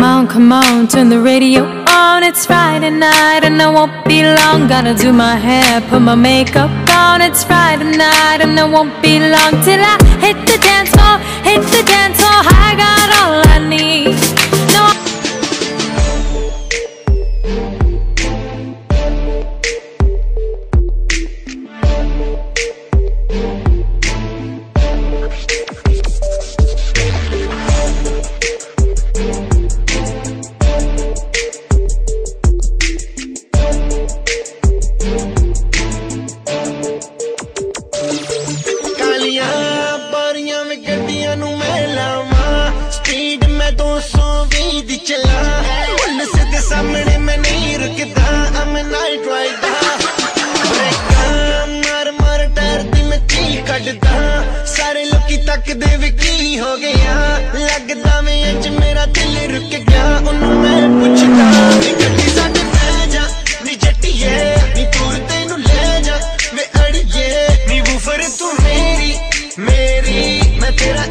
on, come on, turn the radio on. It's Friday night and I won't be long. Gotta do my hair, put my makeup on. It's Friday night and I won't be long till I hit the dance floor, hit the dance floor. I got all I 220 ਦੀ ਚਲਾ। Police ਦੇ ਸਾਹਮਣੇ ਮੈਂ I'm a night rider ਬ੍ਰੇਕਾਂ ਮਾਰ ਮਾਰ ਡਰਦੀ ਮੈਂ ਚੀਖ ਕੱਢਦਾ। ਸਾਰੇ ਲੋਕੀ ਤੱਕਦੇ ਵੀ ਕੀ ਹੋ ਗਿਆ। ਲੱਗਦਾ ਮੈਂ ਅੱਜ ਮੇਰਾ ਦਿਲ ਰੁਕ ਗਿਆ। ਉਹਨੂੰ ਮੈਂ ਪੁੱਛਦਾ ਵੀ ਗੱਡੀ ਸਾਡੇ ਪੈ ਜਾ। ਨੀ ਜੱਟੀਏ, ਨੀ ਦੂਰ ਤੈਨੂੰ ਲੈ ਜਾ। ਵੇ ਅੜੀਏ, ਨੀ ਵੂਫਰ ਤੂੰ ਮੇਰੀ ਮੇਰੀ। ਮੈਂ ਤੇਰਾ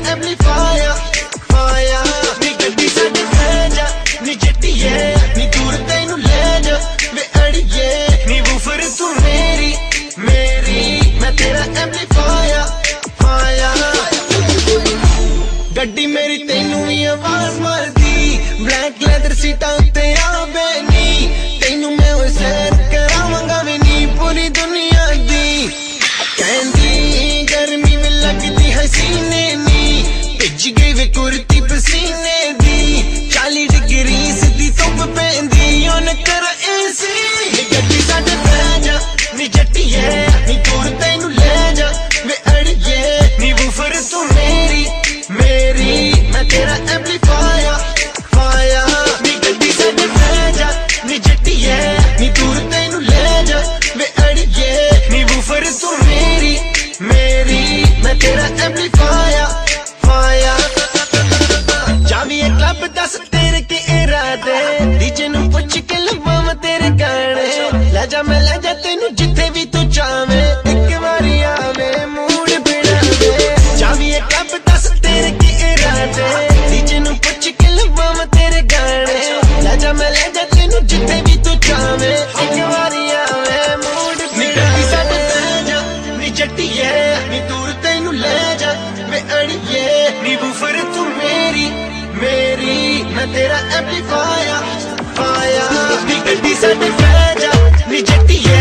ਗੱਡੀ ਮੇਰੀ ਤੈਨੂੰ ਵੀ ਆਵਾਜ਼ ਮਾਰਦੀ। ਬਲੈਕ ਲੈਦਰ ਸੀਟਾਂ ਉੱਤੇ ਆਵੇ ਨੀ। ਤੈਨੂੰ ਮੈਂ ਉਹ ਸੈਰ ਕਰਾਵਾਂਗਾ ਵੀ ਨੀ ਪੂਰੀ ਦੁਨੀਆ ਦੀ। ਕਹਿੰਦੀ, ਗਰਮੀ ਵਿੱਚ ਲੱਗਦੀ ਹਸੀਨੇ ਨੀ। ਭਿੱਜ ਗਈ ਵੇ ਕੁਰਤੀ ਤੇਰਾ ਐਮਪਲੀਫਾਇਰ ਫਾਇਰ ਨੀ ਗੱਡੀ ਸਾਡੇ ਪੈ ਜਾ ਨੀ ਜੱਟੀਏ ਨੀ ਦੂਰ ਤੈਨੂੰ ਲੈ ਜਾ ਵੇ ਅੜੀਏ ਨੀ ਵੂਫਰ ਤੂੰ ਮੇਰੀ ਮੇਰੀ ਮੈਂ ਤੇਰਾ ਐਮਪਲੀਫਾਇਰ ਫਾਇਰ ਜਾਵੀਏ ਕਲੱਬ ਦੱਸ ਤੇਰੇ ਕੀ ਇਰਾਦੇ ਡੀਜੇ ਨੂੰ ਪੁੱਛ ਕੇ ਲਵਾਵਾਂ ਤੇਰੇ ਗਾਣੇ ਲੈ ਜਾ ਮੈਂ ਲੈ ਜਾ ਤੈਨੂੰ ਜਿੱਥੇ ਵੀ ਤੂੰ ਚਾਵੇਂ ਨੀ ਨੀ ਦੂਰ ਤੈਨੂੰ ਲੈ ਜਾ ਮੈਂ ਅੜੀਏ। ਨੀ ਬੂਫਰ ਤੂੰ ਮੇਰੀ ਮੇਰੀ, ਮੈਂ ਤੇਰਾ ਐਮਪਲੀਫਾਇਰ ਫਾਇਰ ਨੀ ਗੱਡੀ ਸਾਡੇ ਪੈ ਜਾ, ਨੀ ਜੱਟੀਏ